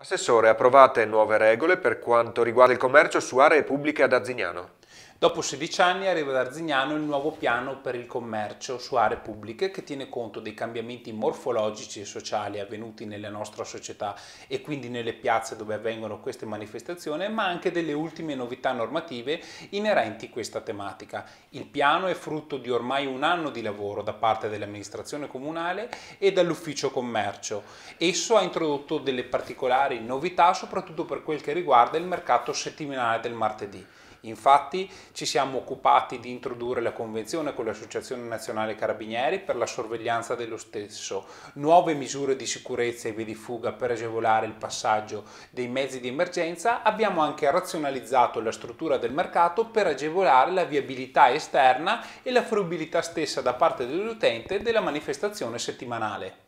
Assessore, approvate nuove regole per quanto riguarda il commercio su aree pubbliche ad Arzignano. Dopo 16 anni arriva ad Arzignano il nuovo piano per il commercio su aree pubbliche che tiene conto dei cambiamenti morfologici e sociali avvenuti nella nostra società e quindi nelle piazze dove avvengono queste manifestazioni, ma anche delle ultime novità normative inerenti a questa tematica. Il piano è frutto di ormai un anno di lavoro da parte dell'amministrazione comunale e dall'ufficio commercio. Esso ha introdotto delle particolari novità soprattutto per quel che riguarda il mercato settimanale del martedì. Infatti ci siamo occupati di introdurre la convenzione con l'Associazione Nazionale Carabinieri per la sorveglianza dello stesso, nuove misure di sicurezza e via di fuga per agevolare il passaggio dei mezzi di emergenza, abbiamo anche razionalizzato la struttura del mercato per agevolare la viabilità esterna e la fruibilità stessa da parte dell'utente della manifestazione settimanale.